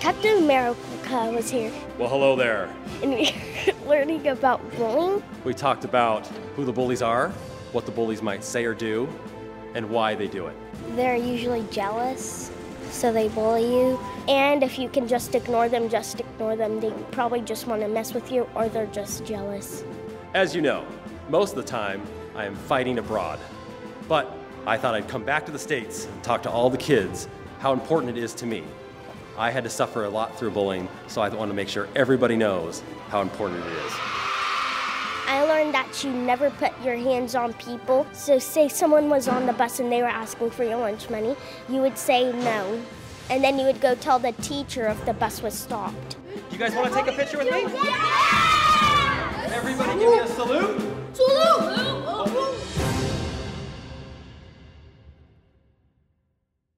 Captain America was here, Well, hello there. and we were learning about bullying. We talked about who the bullies are, what the bullies might say or do, and why they do it. They're usually jealous, so they bully you. And if you can just ignore them, just ignore them. They probably just want to mess with you, or they're just jealous. As you know, most of the time I am fighting abroad. But I thought I'd come back to the States and talk to all the kids how important it is to me. I had to suffer a lot through bullying, so I want to make sure everybody knows how important it is. I learned that you never put your hands on people. So, say someone was on the bus and they were asking for your lunch money, you would say no. And then you would go tell the teacher if the bus was stopped. You guys want to take a picture with me? Everybody give me a salute. Salute!